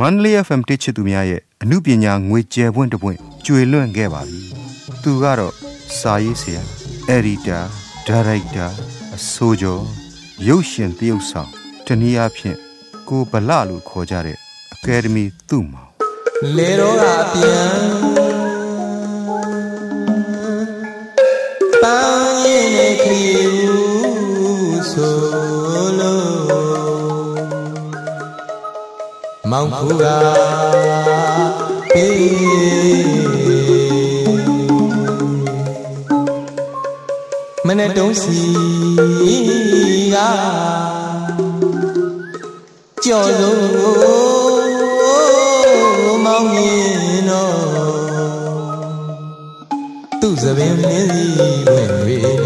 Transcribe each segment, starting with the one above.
မန္တလေး FM တစ်ချစ်သူများရဲ့အမှုပညာငွေကျယ်ပွင့်တစ်ပွင့်ကျွေလွင့်ခဲ့ပါပြီ။သူကတော့စာရေးဆရာ၊အက်ဒီတာ၊ဒါရိုက်တာအဆိုကျော်ရုပ်ရှင်သရုပ်ဆောင်တနည်းအားဖြင့်ကိုဗလလို့ခေါ်ကြတဲ့အကယ်ဒမီသူ့မောင်လေတော့ကပြန် မောင်ခုကပေးမနဲ့တုံးစီကကြော်လို့မောင်ရင်တော့သူ့သပင်လင်းစီဝင်တွေ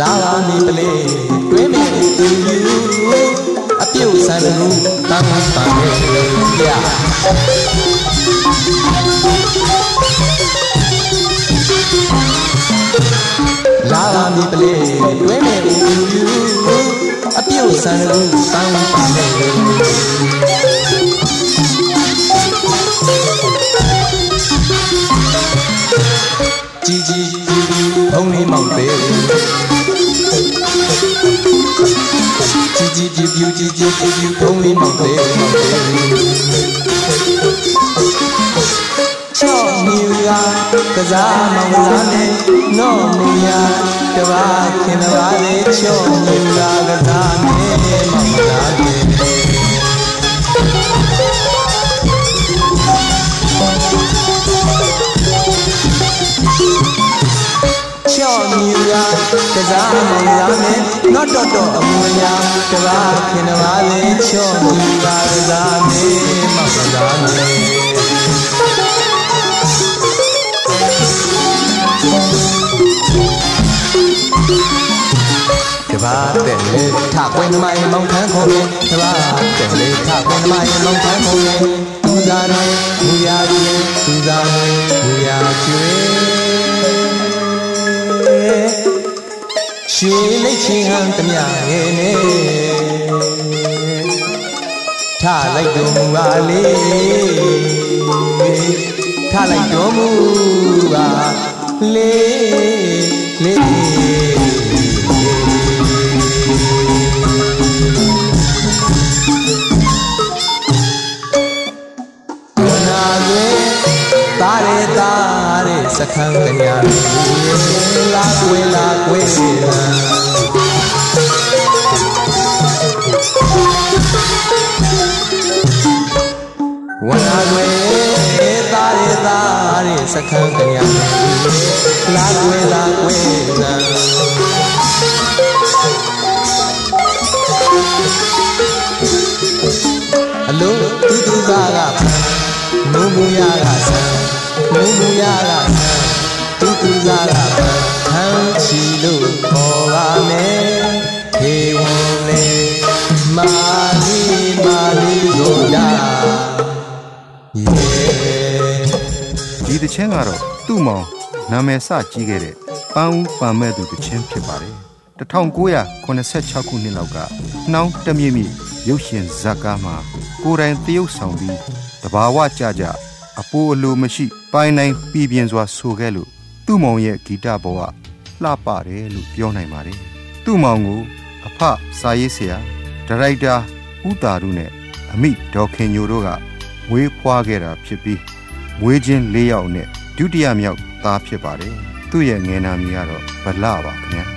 နေပလေတွဲမဲ့သူယူအပြုတ်ဆန်လူတန်းပန်ရဲ့ပြလာလာနေပလေတွဲမဲ့သူယူအပြုတ်ဆန်လူတန်းပန်ရဲ့ ကြည့်ပြူကြည့်ကြည့်ပြူပြူပုံးလေးမောင်သေးမောင်သေးချော့မြူရာကစားမောင်ကစားနဲ့နော့မူရာတပါခင်တပါလေးချော့မြူရာကစားနဲ့မောင်ကစားနဲ့ချော့မြူရာကစားမောင် တော့တော့တော့အမွေရာတပါခင်တပါလေးချော့မြူရာကစားနဲ့မောင်ကစားနဲ့တပါတဲ့လေထကွင်းမိုင်မောင်ခန်းခေါ်ရင်တပါတဲ့လေထကွင်းမိုင်မောင်ခန်းခေါ်ရင်သူစားတယ်မူရကျွေးသူစားတယ်မူရကျွေး ရွှေလိတ်ချင်းဟန်တမြငယ်နဲ့ထလိုက်တော်မူပါလေထလိုက်တော်မူပါလေလေနာွယ်တာရဲတာရဲစခန်းကညာလာကွယ်လာကွယ် တာရဲတာရဲစခန်းကညာလာကွယ်လာကွယ်လာအလုံးသူသူသားကမုံမူရကဆံမုံမူရကဆံသူသူသားကဟန်ချီလို့ခေါ်ပါမယ်ခေဝန်လေမာလီမာလီဆိုကြ ဒီတခြင်းကတော့သူ့မောင်နာမည်စကြီးခဲ့တဲ့ပန်းဦးပန်မဲ့သူတခြင်းဖြစ်ပါတယ်1986ခုနှစ်လောက်ကနှောင်းတမြင့်မြင့်ရုပ်ရှင်ဇာတ်ကားမှာကိုယ်တိုင်သရုပ်ဆောင်ပြီးတဘာဝကြကြအပိုးအလိုမရှိ ပိုင်နိုင်ပြည်ပြင်းစွာဆိုခဲ့လို့သူ့မောင်ရဲ့ဂီတဘဝလှပတယ်လို့ပြောနိုင်ပါတယ်သူ့မောင်ကိုအဖစာရေးဆရာဒါရိုက်တာဦးတာတို့နဲ့အမိဒေါ်ခင်ညိုတို့ကဝေးဖွားခဲ့တာဖြစ်ပြီး မွေးချင်း၄ယောက်နဲ့ဒုတိယမြောက်သားဖြစ်ပါတယ်သူ့ရဲ့ငယ်နာမည်ကတော့ဗလပါခင်ဗျာ